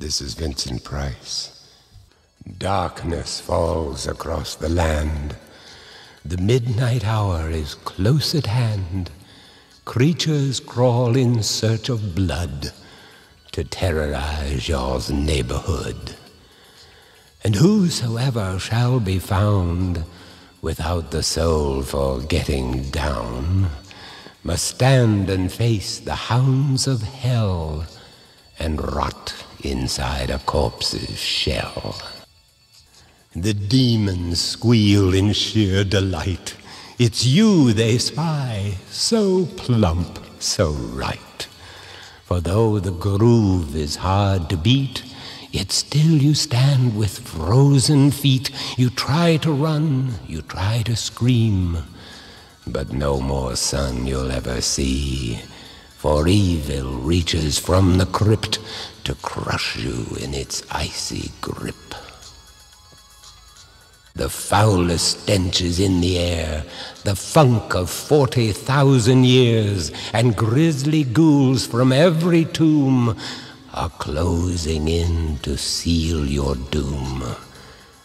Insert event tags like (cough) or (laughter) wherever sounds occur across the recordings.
This is Vincent Price. Darkness falls across the land. The midnight hour is close at hand. Creatures crawl in search of blood to terrorize your neighborhood. And whosoever shall be found without the soul for getting down must stand and face the hounds of hell and rot inside a corpse's shell. The demons squeal in sheer delight. It's you they spy, so plump, so right. For though the groove is hard to beat, yet still you stand with frozen feet. You try to run, you try to scream, but no more sun you'll ever see. For evil reaches from the crypt to crush you in its icy grip. The foulest stench is in the air, the funk of forty thousand years, and grisly ghouls from every tomb are closing in to seal your doom.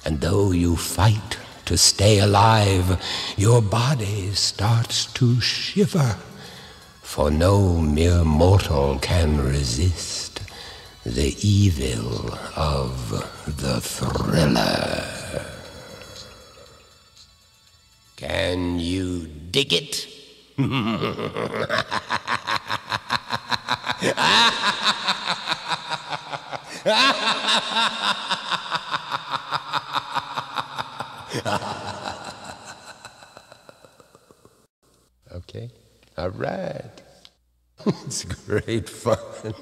And though you fight to stay alive, your body starts to shiver, for no mere mortal can resist the evil of the thriller. Can you dig it? (laughs) okay, all right. (laughs) it's great fun.